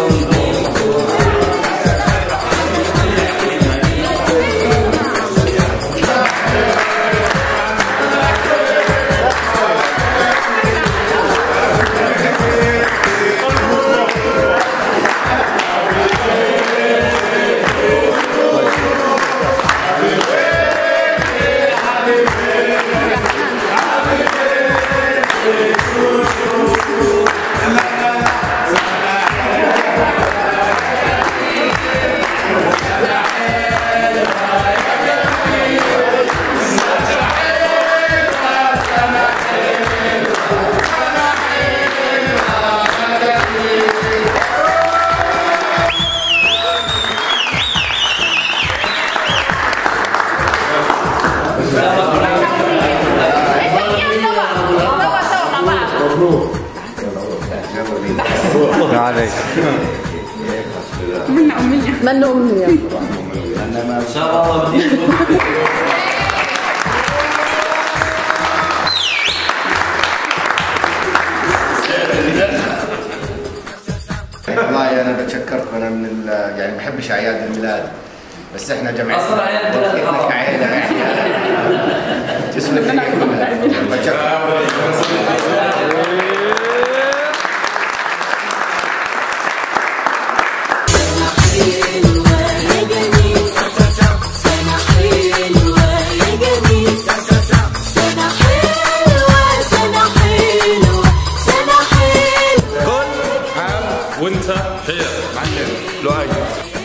Oh, عليك منا أمنية من أمنية انما ان شاء الله بدي والله أنا بتشكركم أنا من يعني ما بحبش أعياد الميلاد. بس إحنا جمعيه أعياد الميلاد إحنا يعني تسلم لي كلها. وانت بخير معلم لؤي